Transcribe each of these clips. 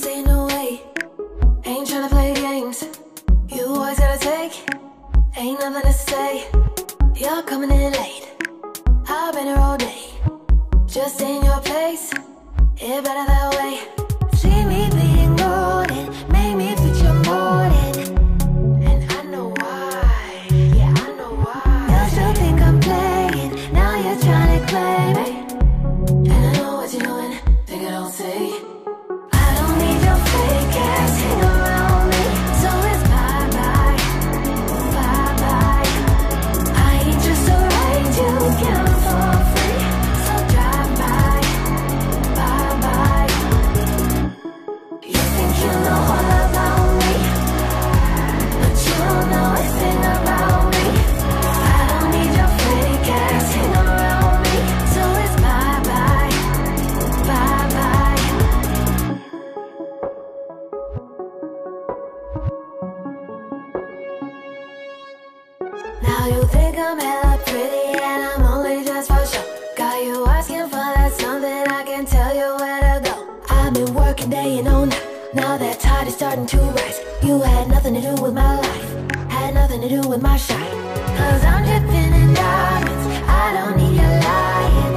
don't say no way. Play games. You always gotta take. Ain't nothing to say. You're coming in late. I've been here all day. Just in your place. It better that way. See me being golden. Make me fit your molding. And I Now you think I'm hella pretty and I'm only just for show. Got you asking for that something I can tell you where to go. I've been working day and oh, night. Now that tide is starting to rise. You had nothing to do with my life, had nothing to do with my shine. I'm dripping in diamonds. I don't need your lying.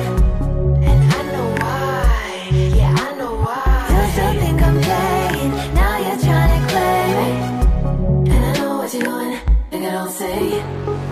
And I know why. Yeah, I know why. You still think I'm playing. Now you're trying to claim. And I know what you're doing. Nigga, don't say